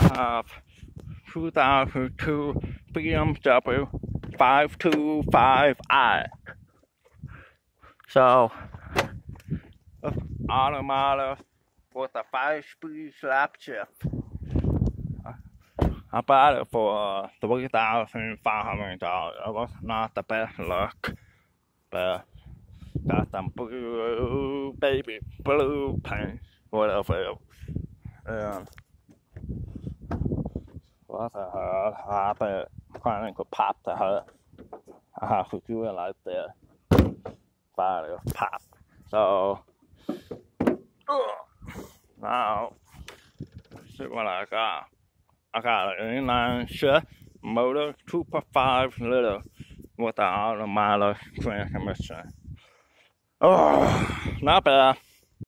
Have 2002 BMW 525i. So, automatic with a five-speed slap shift. I bought it for three thousand five hundred dollars. It was not the best luck, but got some blue baby blue paint, whatever. And what the hell happened? Trying to pop the head. I have to do it like that. But it pop. So now see what I got. I got an inline six motor, 2.5 liter with the automatic transmission. Oh, not bad.